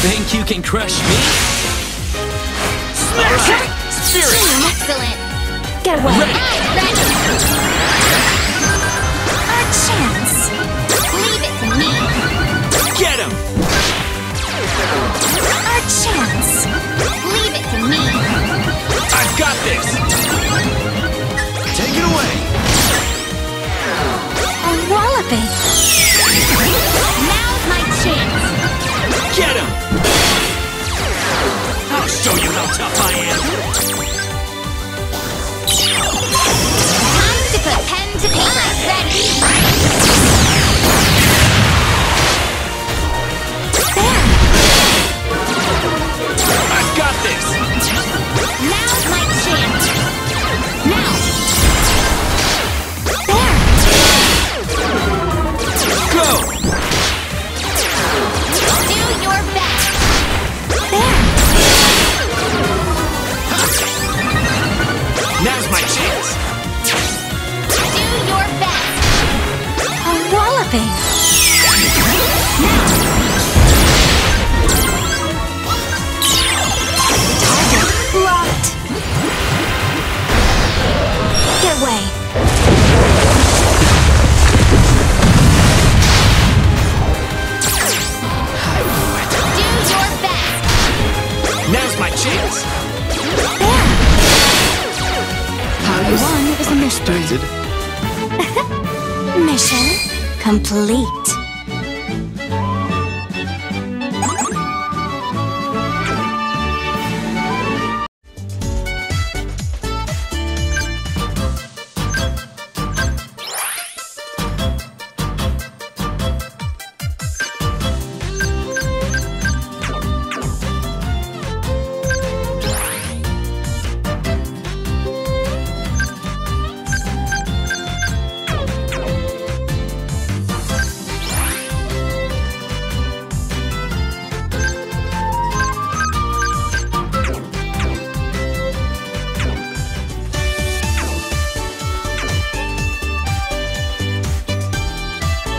Think you can crush me? Smash it! Spirit! Excellent. Get away. Ready! Ready. A chance. Leave it to me. Get him! A chance. Leave it to me. I've got this! Take it away. A walloping. Walloping. Target locked. Get away. Do your best. Now's my chance! There. How you won is a mystery. Mission complete.